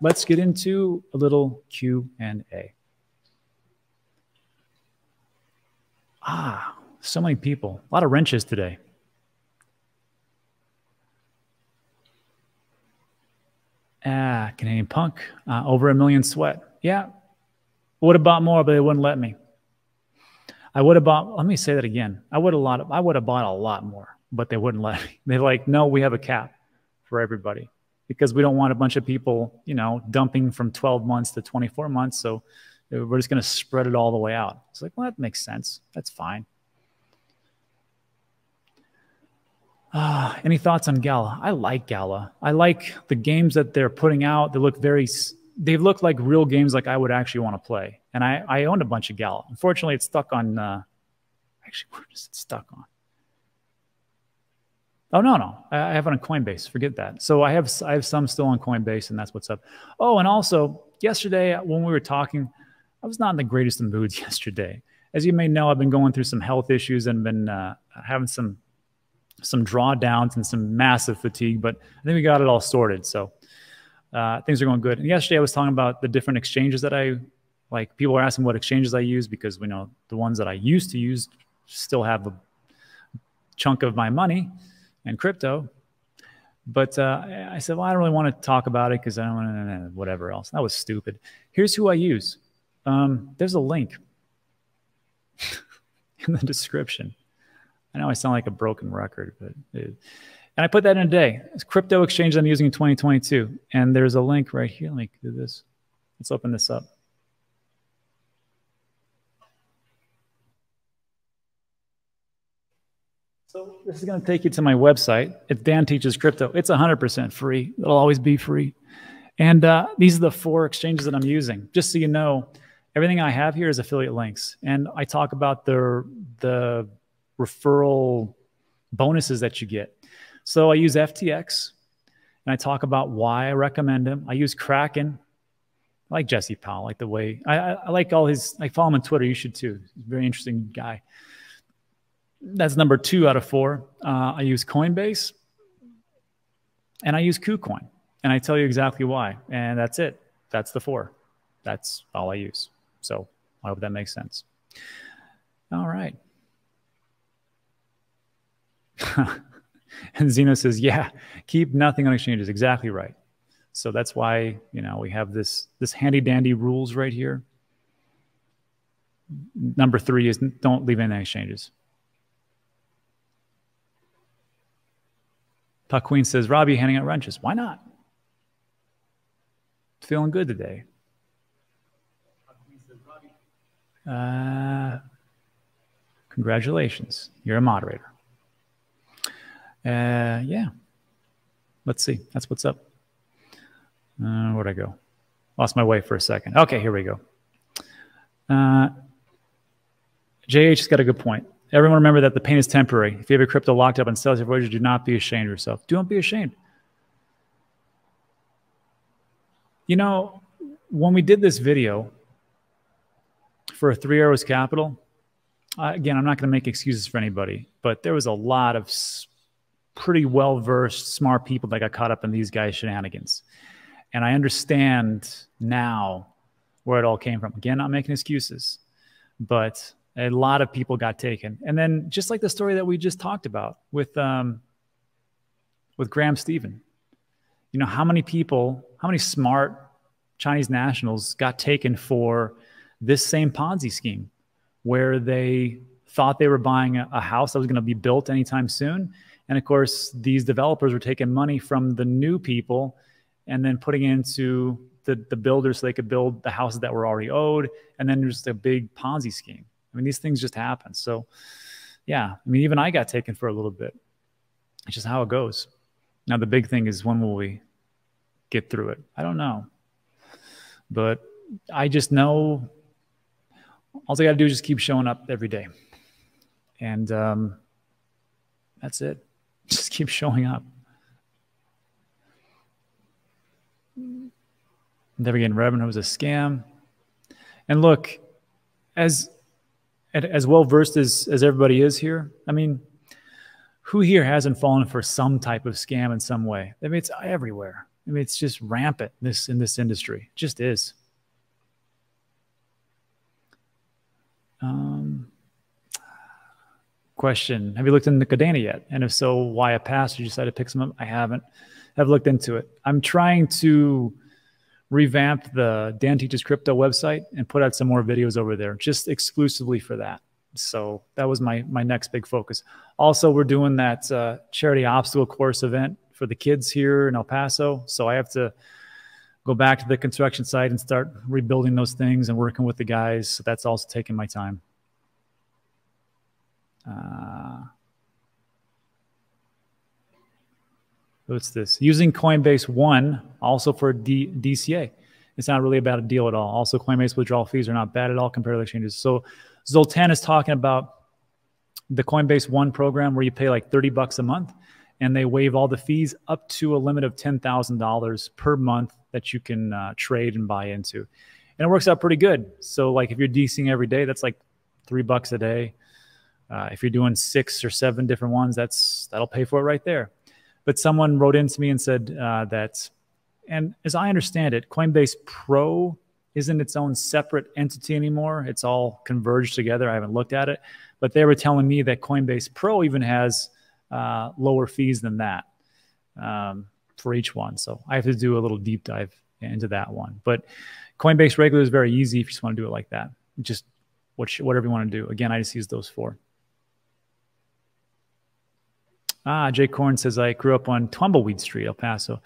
let's get into a little Q&A. Ah, so many people. A lot of wrenches today. Ah, Canadian Punk, uh, over a million sweat. Yeah, would have bought more, but they wouldn't let me. I would have bought. Let me say that again. I would have lot. Of, I would have bought a lot more, but they wouldn't let me. They're like, no, we have a cap for everybody because we don't want a bunch of people, you know, dumping from 12 months to 24 months. So we're just going to spread it all the way out. It's like, well, that makes sense. That's fine. Uh, any thoughts on Gala? I like Gala. I like the games that they're putting out. They look very, they look like real games like I would actually want to play. And I, I owned a bunch of Gala. Unfortunately, it's stuck on, uh, actually, where is it stuck on? Oh no, no, I have it on Coinbase. Forget that. So I have I have some still on Coinbase, and that's what's up. Oh, and also yesterday when we were talking, I was not in the greatest of moods yesterday. As you may know, I've been going through some health issues and been uh, having some some drawdowns and some massive fatigue, but I think we got it all sorted. So uh, things are going good. And yesterday I was talking about the different exchanges that I like. People are asking what exchanges I use because we know the ones that I used to use still have a chunk of my money and crypto. But uh, I said, well, I don't really want to talk about it because I don't want to, whatever else. That was stupid. Here's who I use. Um, there's a link in the description. I know I sound like a broken record, but it, and I put that in a day. It's crypto exchange I'm using in 2022. And there's a link right here. Let me do this. Let's open this up. So this is going to take you to my website. It's Dan Teaches Crypto. It's 100% free. It'll always be free. And uh, these are the four exchanges that I'm using. Just so you know, everything I have here is affiliate links. And I talk about the, the referral bonuses that you get. So I use FTX and I talk about why I recommend him. I use Kraken. I like Jesse Powell, I like the way I, I, I like all his, I follow him on Twitter. You should too. He's a very interesting guy. That's number two out of four. Uh, I use Coinbase and I use KuCoin. And I tell you exactly why. And that's it. That's the four. That's all I use. So I hope that makes sense. All right. and Zeno says, yeah, keep nothing on exchanges. Exactly right. So that's why, you know, we have this, this handy dandy rules right here. Number three is don't leave any exchanges. Puck Queen says, Robbie handing out wrenches. Why not? Feeling good today. Uh, congratulations. You're a moderator. Uh, yeah. Let's see. That's what's up. Uh, where'd I go? Lost my way for a second. Okay, here we go. Uh, JH has got a good point. Everyone remember that the pain is temporary. If you have a crypto locked up and Celsius or Voyager, do not be ashamed of yourself. Don't be ashamed. You know, when we did this video for Three Arrows Capital, uh, again, I'm not going to make excuses for anybody, but there was a lot of pretty well versed, smart people that got caught up in these guys' shenanigans. And I understand now where it all came from. Again, I'm not making excuses, but a lot of people got taken. And then just like the story that we just talked about with um, with Graham Stephan, you know, how many people, how many smart Chinese nationals got taken for this same Ponzi scheme where they thought they were buying a, a house that was going to be built anytime soon. And of course, these developers were taking money from the new people and then putting into the, the builders so they could build the houses that were already owed. And then there's a big Ponzi scheme. I mean, these things just happen. So, yeah, I mean, even I got taken for a little bit. It's just how it goes. Now, the big thing is when will we get through it? I don't know. But I just know all I got to do is just keep showing up every day. And um, that's it. Just keep showing up. Never getting revenue was a scam. And look, as as well versed as, as everybody is here, I mean, who here hasn't fallen for some type of scam in some way? I mean, it's everywhere. I mean, it's just rampant this in this industry. It just is. Um, question: Have you looked into the Kadena yet? And if so, why a pass? Did you decide to pick some up? I haven't. I've looked into it. I'm trying to revamp the Dan Teaches Crypto website and put out some more videos over there, just exclusively for that. So that was my my next big focus. Also, we're doing that uh, charity obstacle course event for the kids here in El Paso. So I have to go back to the construction site and start rebuilding those things and working with the guys. So that's also taking my time. Uh, what's this? Using Coinbase One also for D- DCA. It's not really about a deal at all. Also, Coinbase withdrawal fees are not bad at all compared to exchanges. So Zoltan is talking about the Coinbase One program where you pay like 30 bucks a month and they waive all the fees up to a limit of $10,000 per month that you can uh, trade and buy into. And it works out pretty good. So, like if you're DCing every day, that's like three bucks a day. Uh, if you're doing six or seven different ones, that's that'll pay for it right there. But someone wrote into me and said uh, that, and as I understand it, Coinbase Pro isn't its own separate entity anymore. It's all converged together. I haven't looked at it, but they were telling me that Coinbase Pro even has uh, lower fees than that um, for each one. So I have to do a little deep dive into that one. But Coinbase regular is very easy if you just want to do it like that. Just whatever you want to do. Again, I just use those four. Ah, Jay Corn says I grew up on Tumbleweed Street, El Paso.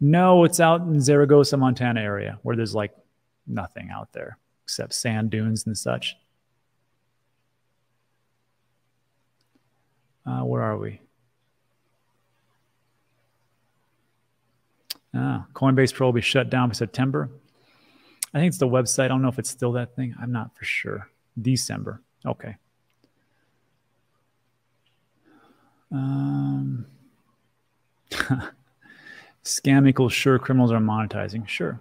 No, it's out in Zaragoza, Montana area where there's like nothing out there except sand dunes and such. Uh, where are we? Ah, Coinbase Pro will be shut down by September. I think it's the website. I don't know if it's still that thing. I'm not for sure. December. Okay. Um, scam equals sure criminals are monetizing. Sure.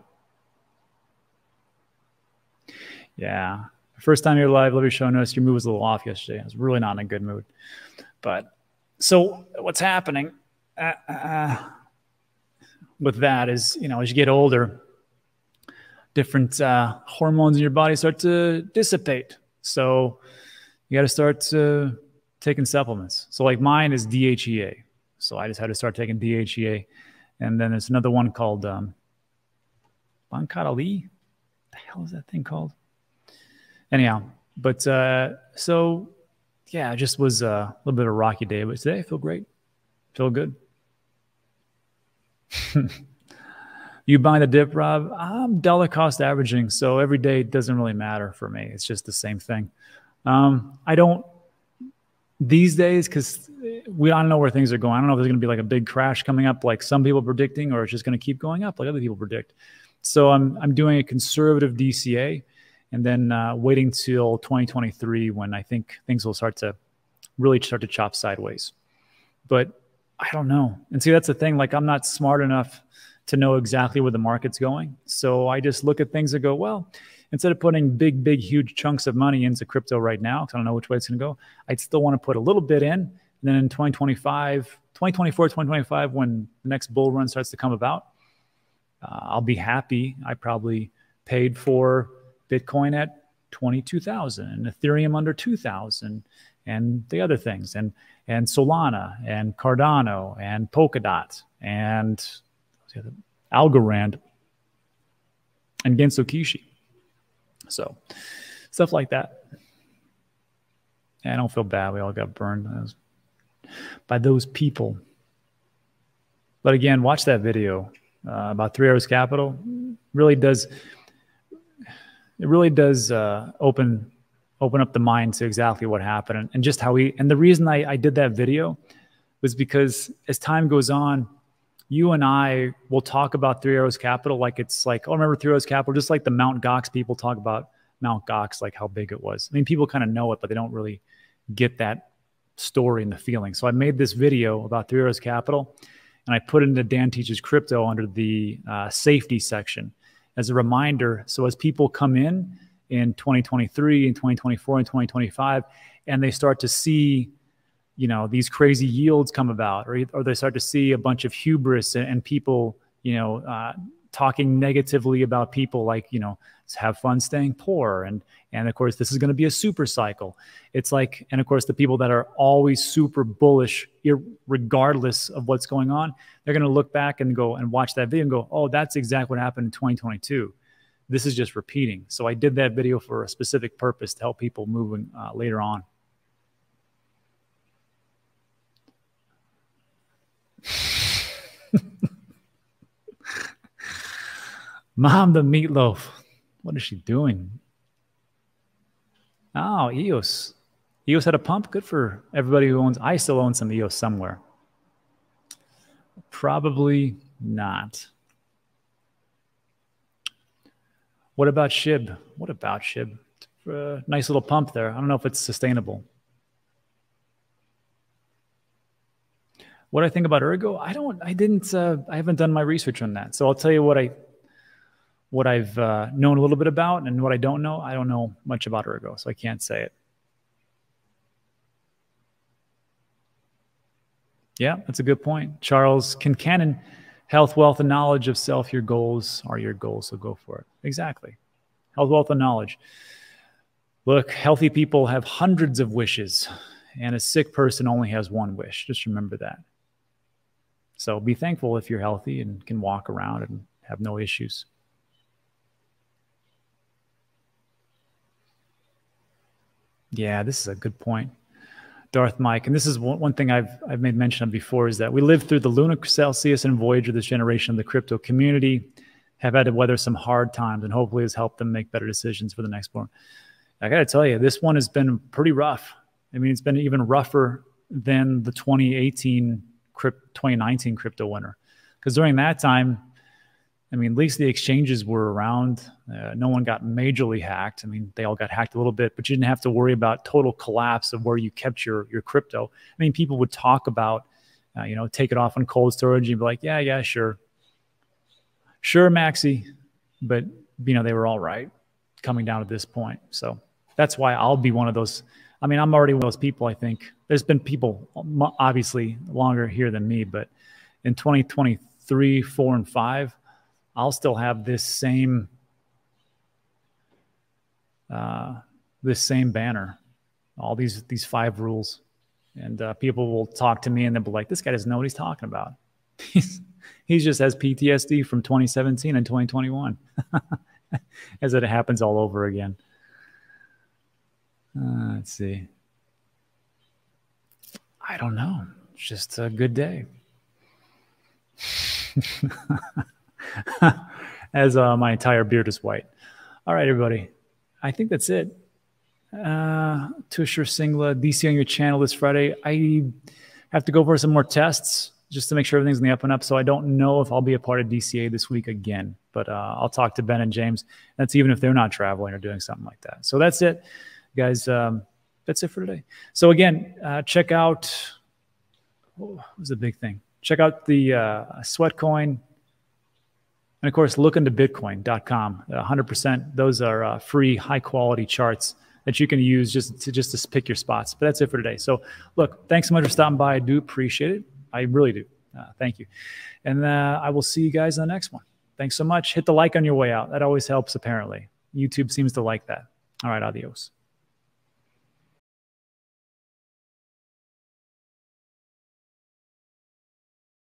Yeah. First time you're live, love your show. Noticed your mood was a little off yesterday. I was really not in a good mood. But so what's happening? Uh, uh, with that is, you know, as you get older, different uh, hormones in your body start to dissipate. So you got to start uh, taking supplements. So like mine is DHEA. So I just had to start taking DHEA. And then there's another one called um, Bancatali. The hell is that thing called? Anyhow, but uh, so yeah, it just was a little bit of a rocky day. But today I feel great. Feel good. you buying the dip, Rob? I'm dollar cost averaging, so every day doesn't really matter for me. It's just the same thing. Um, I don't these days because we don't know where things are going. I don't know if there's going to be like a big crash coming up, like some people predicting, or it's just going to keep going up, like other people predict. So I'm I'm doing a conservative DCA, and then uh, waiting till 2023 when I think things will start to really start to chop sideways. But I don't know. And see, that's the thing. Like, I'm not smart enough to know exactly where the market's going. So I just look at things and go, well, instead of putting big, big, huge chunks of money into crypto right now, because I don't know which way it's going to go, I'd still want to put a little bit in. And then in 2025, 2024, 2025, when the next bull run starts to come about, uh, I'll be happy. I probably paid for Bitcoin at 22,000 and Ethereum under 2,000 and the other things. And and Solana and Cardano and Polkadot and Algorand and Genso Kishi. So stuff like that. And I don't feel bad. We all got burned by those people. But again, watch that video uh, about Three Arrows Capital. Really does. It really does uh, open open up the mind to exactly what happened and, and just how we and the reason I, I did that video was because as time goes on you and i will talk about three arrows capital like it's like oh remember three arrows capital? Just like the mount gox people talk about mount gox like how big it was. I mean people kind of know it but they don't really get that story and the feeling. So i made this video about three arrows capital and i put it into dan teaches crypto under the uh, safety section as a reminder. So as people come in in 2023 and 2024 and 2025 and they start to see you know these crazy yields come about or, or they start to see a bunch of hubris and, and people you know, uh, talking negatively about people like, you know, have fun staying poor. And, and of course, this is going to be a super cycle. It's like, and of course, the people that are always super bullish, regardless of what's going on, they're going to look back and go and watch that video and go, oh, that's exactly what happened in 2022. This is just repeating. So I did that video for a specific purpose to help people moving uh, later on. Mom, the meatloaf. What is she doing? Oh, EOS. EOS had a pump. Good for everybody who owns. I still own some EOS somewhere. Probably not. What about SHIB? What about SHIB? Uh, nice little pump there. I don't know if it's sustainable. What I think about Ergo, I don't, I didn't, uh, I haven't done my research on that. So I'll tell you what I, what I've uh, known a little bit about and what I don't know. I don't know much about Ergo, so I can't say it. Yeah, that's a good point. Charles can canon health, wealth, and knowledge of self, your goals are your goals, so go for it. Exactly. Health, wealth, and knowledge. Look, healthy people have hundreds of wishes, and a sick person only has one wish. Just remember that. So be thankful if you're healthy and can walk around and have no issues. Yeah, this is a good point. Darth Mike, and this is one, one thing I've I've made mention of before is that we lived through the Luna Celsius and Voyager, this generation of the crypto community, have had to weather some hard times, and hopefully has helped them make better decisions for the next one. I got to tell you, this one has been pretty rough. I mean, it's been even rougher than the 2018 2019 crypto winter. Because during that time, I mean, at least the exchanges were around. Uh, no one got majorly hacked. I mean, they all got hacked a little bit, but you didn't have to worry about total collapse of where you kept your your crypto. I mean, people would talk about, uh, you know, take it off on cold storage. You'd be like, yeah, yeah, sure, sure, Maxi, but you know, they were all right coming down to this point. So that's why I'll be one of those. I mean, I'm already one of those people. I think there's been people obviously longer here than me, but in 2023, four and five, I'll still have this same uh, this same banner, all these these five rules, and uh, people will talk to me and they'll be like, "This guy doesn't know what he's talking about. He's he just has PTSD from 2017 and 2021." As it happens all over again. Uh, let's see. I don't know. It's just a good day. As uh, my entire beard is white. All right, everybody. I think that's it. Uh, Tushar Singla, DC on your channel this Friday. I have to go for some more tests just to make sure everything's in the up and up. So I don't know if I'll be a part of DCA this week again, but uh, I'll talk to Ben and James. That's even if they're not traveling or doing something like that. So that's it, guys. Um, that's it for today. So again, uh, check out what was the big thing? Check out the uh, Sweatcoin. And of course, look into bitcoin.com. 100%. Those are uh, free, high quality charts that you can use just to, just to pick your spots. But that's it for today. So, look, thanks so much for stopping by. I do appreciate it. I really do. Uh, thank you. And uh, I will see you guys in the next one. Thanks so much. Hit the like on your way out. That always helps, apparently. YouTube seems to like that. All right, adios.